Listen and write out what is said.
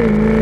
Mm-hmm.